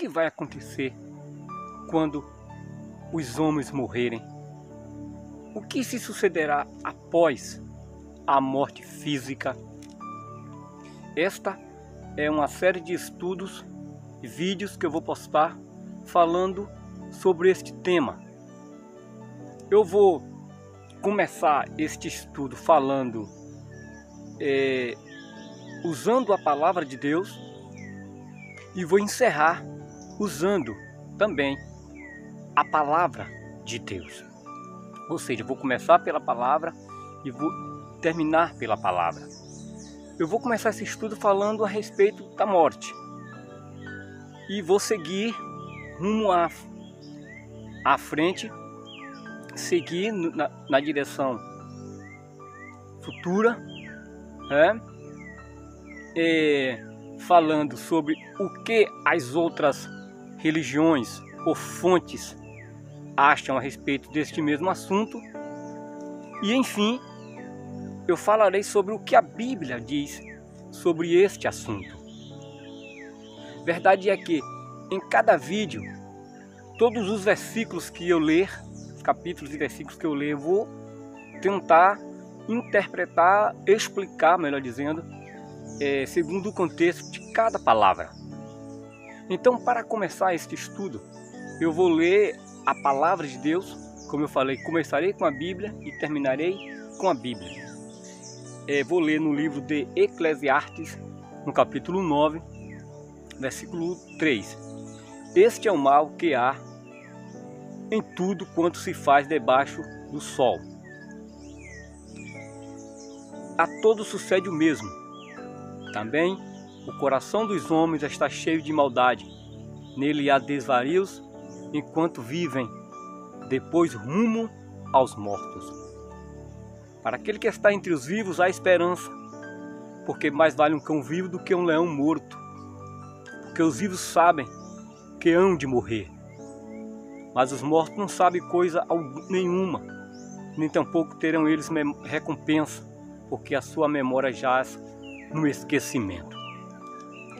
que vai acontecer quando os homens morrerem? O que se sucederá após a morte física? Esta é uma série de estudos e vídeos que eu vou postar falando sobre este tema. Eu vou começar este estudo falando, é, usando a palavra de Deus e vou encerrar usando também a palavra de Deus. Ou seja, vou começar pela palavra e vou terminar pela palavra. Eu vou começar esse estudo falando a respeito da morte. E vou seguir rumo à, à frente, seguir na, na direção futura, né? E, falando sobre o que as outras religiões ou fontes acham a respeito deste mesmo assunto. E enfim, eu falarei sobre o que a Bíblia diz sobre este assunto. Verdade é que em cada vídeo, todos os versículos que eu ler, os capítulos e versículos que eu ler, eu vou tentar interpretar, explicar, melhor dizendo, é, segundo o contexto de cada palavra. Então, para começar este estudo, eu vou ler a palavra de Deus, como eu falei, começarei com a Bíblia e terminarei com a Bíblia. É, vou ler no livro de Eclesiastes, no capítulo 9, versículo 3. Este é o mal que há em tudo quanto se faz debaixo do sol. A todos sucede o mesmo. Também o coração dos homens está cheio de maldade. Nele há desvarios enquanto vivem, depois rumo aos mortos. Para aquele que está entre os vivos há esperança, porque mais vale um cão vivo do que um leão morto. Porque os vivos sabem que hão de morrer, mas os mortos não sabem coisa nenhuma, nem tampouco terão eles recompensa, porque a sua memória jaz no esquecimento.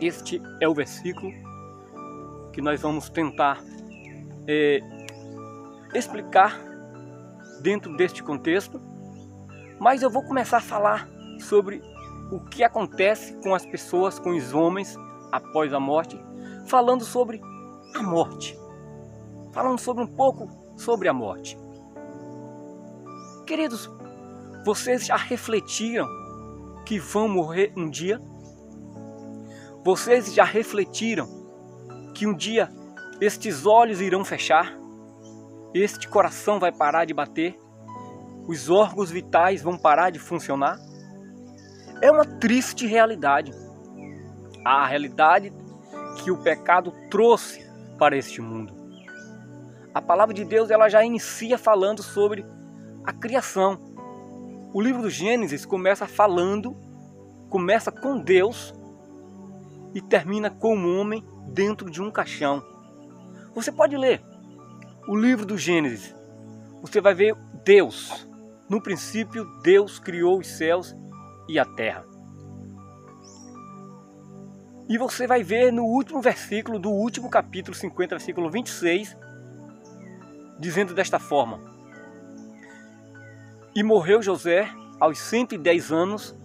Este é o versículo que nós vamos tentar é, explicar dentro deste contexto, mas eu vou começar a falar sobre o que acontece com as pessoas, com os homens após a morte, falando sobre a morte, falando sobre um pouco sobre a morte. Queridos, vocês já refletiram que vão morrer um dia? Vocês já refletiram que um dia estes olhos irão fechar, este coração vai parar de bater, os órgãos vitais vão parar de funcionar. É uma triste realidade. A realidade que o pecado trouxe para este mundo. A palavra de Deus ela já inicia falando sobre a criação. O livro do Gênesis começa falando, começa com Deus e termina com o homem dentro de um caixão. Você pode ler o livro do Gênesis. Você vai ver Deus. No princípio, Deus criou os céus e a terra. E você vai ver no último versículo do último capítulo 50, versículo 26, dizendo desta forma: E morreu José aos 110 anos,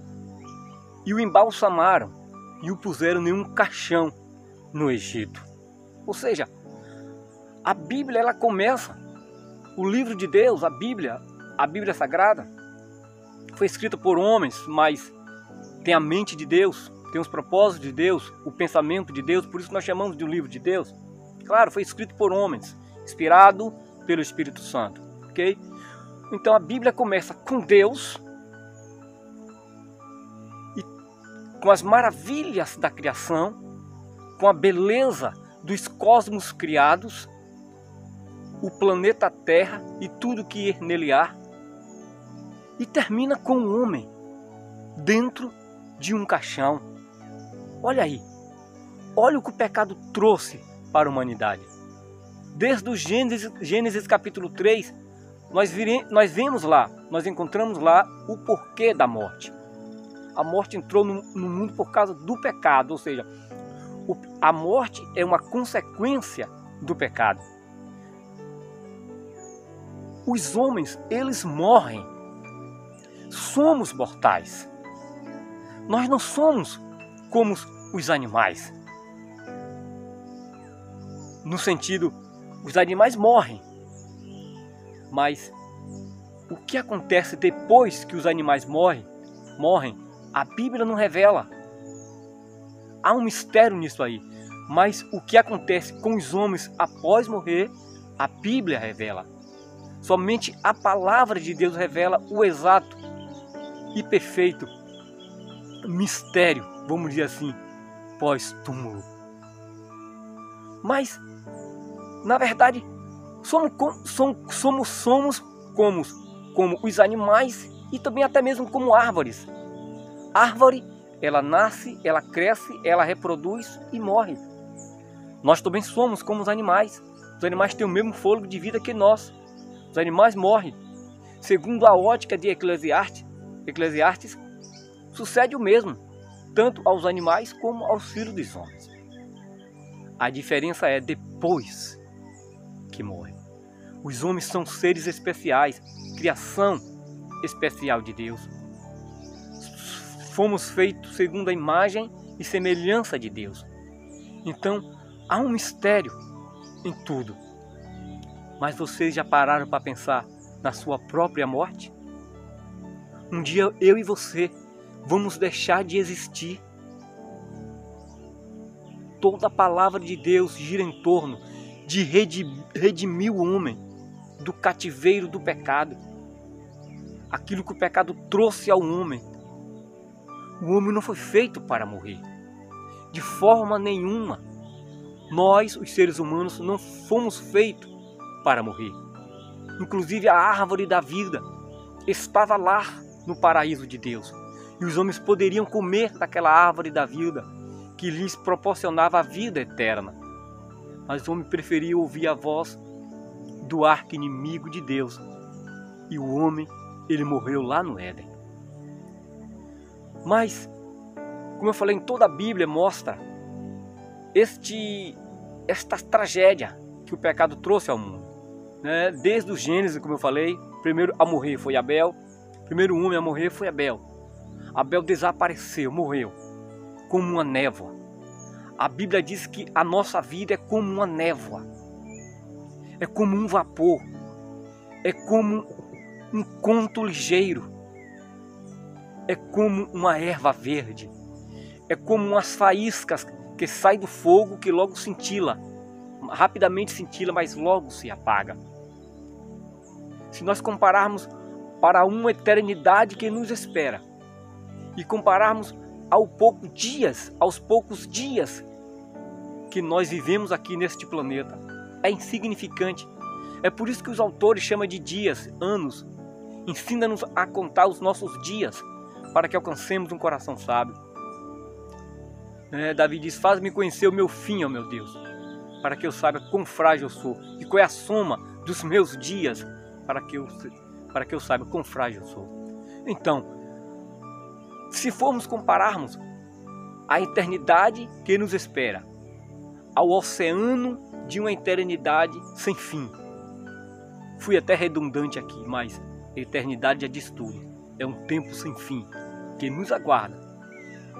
e o embalsamaram e o puseram em um caixão no Egito. Ou seja, a Bíblia ela começa, o livro de Deus, a Bíblia, a Bíblia Sagrada, foi escrita por homens, mas tem a mente de Deus, tem os propósitos de Deus, o pensamento de Deus, por isso nós chamamos de um livro de Deus. Claro, foi escrito por homens, inspirado pelo Espírito Santo, ok? Então a Bíblia começa com Deus com as maravilhas da criação, com a beleza dos cosmos criados o planeta Terra e tudo que nele há, e termina com o homem dentro de um caixão. Olha aí, olha o que o pecado trouxe para a humanidade. Desde o Gênesis, Gênesis capítulo 3, nós, vire, nós vemos lá, nós encontramos lá o porquê da morte. A morte entrou no, no mundo por causa do pecado, ou seja, a morte é uma consequência do pecado. Os homens, eles morrem. Somos mortais. Nós não somos como os animais. No sentido, os animais morrem. Mas o que acontece depois que os animais morrem, morrem, a Bíblia não revela. Há um mistério nisso aí. Mas o que acontece com os homens após morrer, a Bíblia revela. Somente a palavra de Deus revela o exato e perfeito mistério, vamos dizer assim, pós-túmulo. Mas, na verdade, somos, somos, somos, somos como, como os animais e também até mesmo como árvores. Árvore, ela nasce, ela cresce, ela reproduz e morre. Nós também somos como os animais. Os animais têm o mesmo fôlego de vida que nós. Os animais morrem. Segundo a ótica de Eclesiastes, Eclesiastes sucede o mesmo, tanto aos animais como aos filhos dos homens. A diferença é depois que morrem. Os homens são seres especiais, criação especial de Deus. Fomos feitos segundo a imagem e semelhança de Deus. Então, há um mistério em tudo. Mas vocês já pararam para pensar na sua própria morte? Um dia eu e você vamos deixar de existir. Toda a palavra de Deus gira em torno de redimir o homem do cativeiro do pecado. Aquilo que o pecado trouxe ao homem. O homem não foi feito para morrer. De forma nenhuma. Nós, os seres humanos, não fomos feitos para morrer. Inclusive a árvore da vida estava lá no paraíso de Deus e os homens poderiam comer daquela árvore da vida que lhes proporcionava a vida eterna. Mas o homem preferia ouvir a voz do arco-inimigo de Deus. E o homem, ele morreu lá no Éden. Mas, como eu falei, em toda a Bíblia mostra este, esta tragédia que o pecado trouxe ao mundo. Né? Desde o Gênesis, como eu falei, primeiro a morrer foi Abel, primeiro homem a morrer foi Abel. Abel desapareceu, morreu, como uma névoa. A Bíblia diz que a nossa vida é como uma névoa, é como um vapor, é como um conto ligeiro, é como uma erva verde, é como umas faíscas que saem do fogo que logo cintila, rapidamente cintila, mas logo se apaga. Se nós compararmos para uma eternidade que nos espera, e compararmos ao pouco dias, aos poucos dias que nós vivemos aqui neste planeta, é insignificante. É por isso que os autores chamam de dias, anos. Ensina-nos a contar os nossos dias para que alcancemos um coração sábio. É, Davi diz: Faz-me conhecer o meu fim, ó meu Deus, para que eu saiba quão frágil eu sou e qual é a soma dos meus dias, para que eu, para que eu saiba quão frágil eu sou. Então, se formos compararmos a eternidade que nos espera ao oceano de uma eternidade sem fim. Fui até redundante aqui, mas eternidade é diz tudo. É um tempo sem fim que nos aguarda.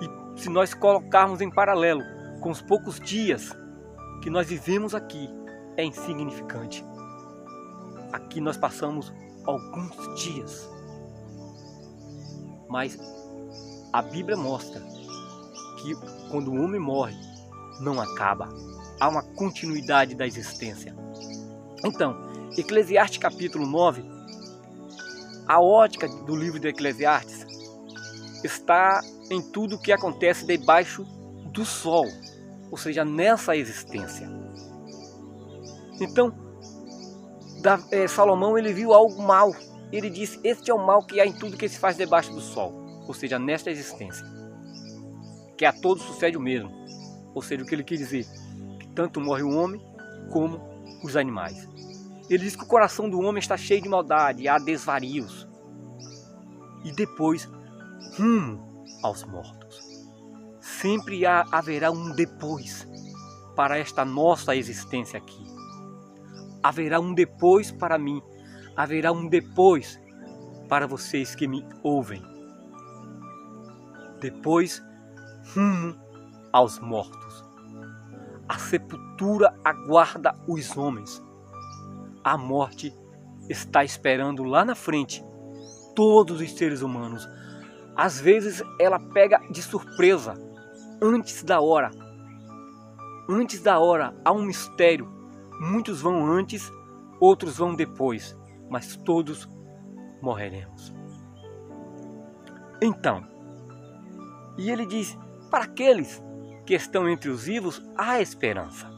E se nós colocarmos em paralelo com os poucos dias que nós vivemos aqui, é insignificante. Aqui nós passamos alguns dias, mas a Bíblia mostra que quando o homem morre, não acaba. Há uma continuidade da existência. Então, Eclesiastes capítulo 9, a ótica do livro de Eclesiastes está em tudo que acontece debaixo do sol, ou seja, nessa existência. Então, eh, Salomão ele viu algo mal. Ele disse: Este é o mal que há em tudo que se faz debaixo do sol ou seja, nesta existência, que a todos sucede o mesmo. Ou seja, o que ele quer dizer? Que tanto morre o homem como os animais. Ele diz que o coração do homem está cheio de maldade, há desvarios. E depois, rumo aos mortos. sempre há, haverá um depois para esta nossa existência aqui. Haverá um depois para mim, haverá um depois para vocês que me ouvem. Depois, rumo aos mortos. A sepultura aguarda os homens. A morte está esperando lá na frente todos os seres humanos. Às vezes ela pega de surpresa, antes da hora. Antes da hora há um mistério. Muitos vão antes, outros vão depois, mas todos morreremos. Então, e ele diz: para aqueles que estão entre os vivos, há esperança.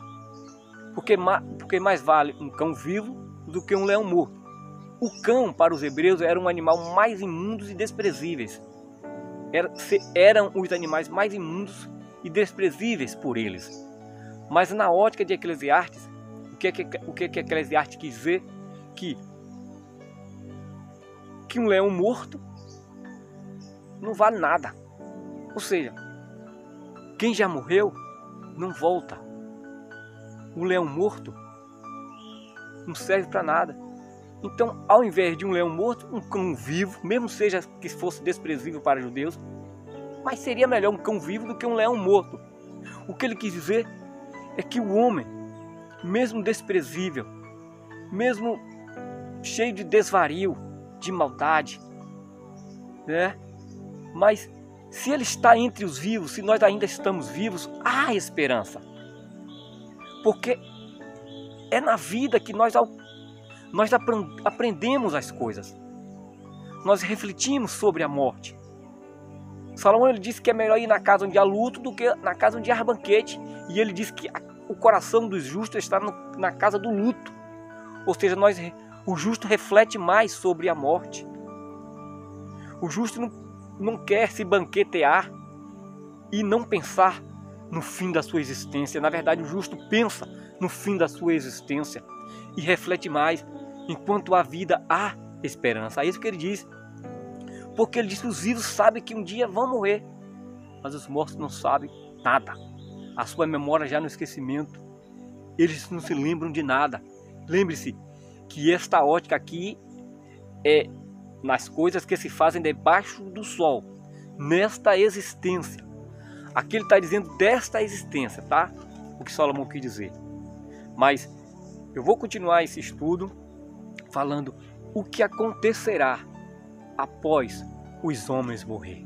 Porque, porque mais vale um cão vivo do que um leão morto. O cão, para os hebreus, era um animal mais imundo e desprezíveis. Era, eram os animais mais imundos e desprezíveis por eles. Mas na ótica de Eclesiastes, o que é que, o que, é que Eclesiastes quis dizer? Que, que um leão morto não vale nada. Ou seja, quem já morreu não volta. O leão morto não serve para nada. Então, ao invés de um leão morto, um cão vivo, mesmo seja que fosse desprezível para judeus, mas seria melhor um cão vivo do que um leão morto. O que ele quis dizer é que o homem, mesmo desprezível, mesmo cheio de desvario, de maldade, né? Mas se ele está entre os vivos, se nós ainda estamos vivos, há esperança. Porque é na vida que nós nós aprendemos as coisas. Nós refletimos sobre a morte. Salomão ele disse que é melhor ir na casa onde há luto do que na casa onde há banquete. E ele disse que o coração dos justos está na casa do luto. Ou seja, nós, o justo reflete mais sobre a morte. O justo não, não quer se banquetear e não pensar no fim da sua existência. Na verdade, o justo pensa no fim da sua existência e reflete mais enquanto a vida há esperança. É isso que ele diz. Porque ele diz que os vivos sabem que um dia vão morrer, mas os mortos não sabem nada. A sua memória já no esquecimento. Eles não se lembram de nada. Lembre-se que esta ótica aqui é nas coisas que se fazem debaixo do sol, nesta existência. Aqui ele está dizendo desta existência, tá? O que Salomão quis dizer. Mas eu vou continuar esse estudo falando o que acontecerá após os homens morrer.